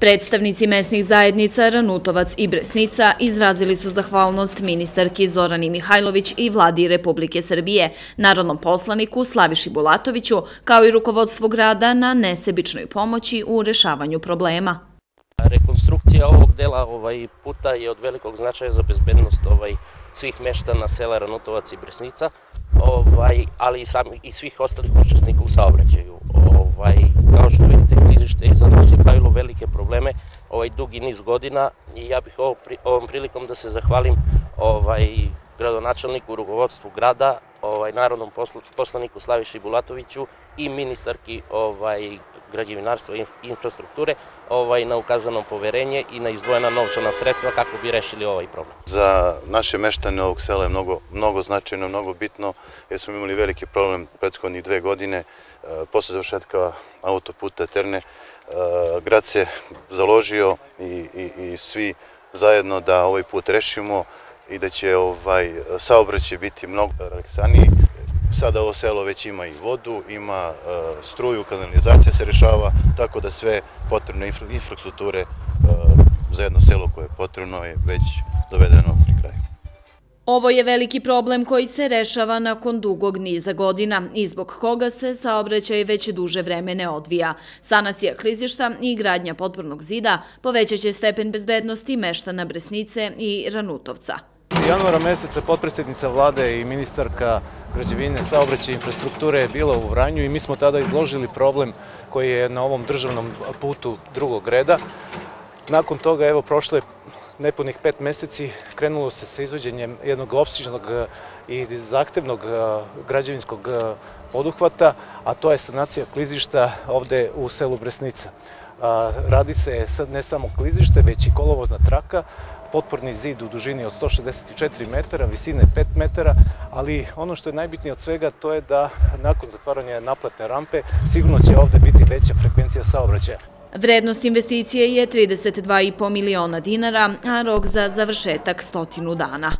Predstavnici mesnih zajednica Ranutovac i Bresnica izrazili su zahvalnost ministarki Zorani Mihajlović i vladi Republike Srbije, narodnom poslaniku Slaviši Bulatoviću, kao i rukovodstvu grada na nesebičnoj pomoći u rešavanju problema. Rekonstrukcija ovog dela ovaj, puta je od velikog značaja za bezbednost ovaj, svih meštana sela Ranutovac i Bresnica, ovaj, ali i svih ostalih učesnika u saobraćaju. Kao što vidite, klizište iza nas je pravilo velike probleme ovaj dugi niz godina i ja bih ovom prilikom da se zahvalim ovaj gradonačelniku, rukovodstvu grada, ovaj narodnom poslaniku Slaviši Bulatoviću i ministarki ovaj građevinarstva i infrastrukture ovaj, na ukazanom poverenje i na izdvojena novčana sredstva kako bi rešili ovaj problem. Za naše meštane ovog sela je mnogo, mnogo značajno, mnogo bitno, jer smo imali veliki problem prethodnih dve godine, eh, posle završetka autoputa Terne, Eh, grad se založio i, i, i svi zajedno da ovaj put rešimo i da će ovaj saobraćaj biti mnogo relaksaniji. Sada ovo selo već ima i vodu, ima eh, struju, kanalizacija se rešava, tako da sve potrebne infrastrukture eh, za jedno selo koje je potrebno je već dovedeno. Ovo je veliki problem koji se rešava nakon dugog niza godina i zbog koga se saobraćaj već duže vreme ne odvija. Sanacija klizišta i gradnja potpornog zida povećaće stepen bezbednosti meštana Bresnice i Ranutovca januara meseca potpredsjednica vlade i ministarka građevine saobraćaja infrastrukture je bila u Vranju i mi smo tada izložili problem koji je na ovom državnom putu drugog reda. Nakon toga, evo, prošlo je nepunih pet meseci, krenulo se sa izvođenjem jednog opsižnog eh, i zahtevnog eh, građevinskog eh, poduhvata, a to je sanacija klizišta ovde u selu Bresnica. Radi se sad ne samo klizište, već i kolovozna traka, potporni zid u dužini od 164 metara, visine 5 metara, ali ono što je najbitnije od svega to je da nakon zatvaranja naplatne rampe sigurno će ovde biti veća frekvencija saobraćaja. Vrednost investicije je 32,5 miliona dinara, a rok za završetak stotinu dana.